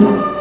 you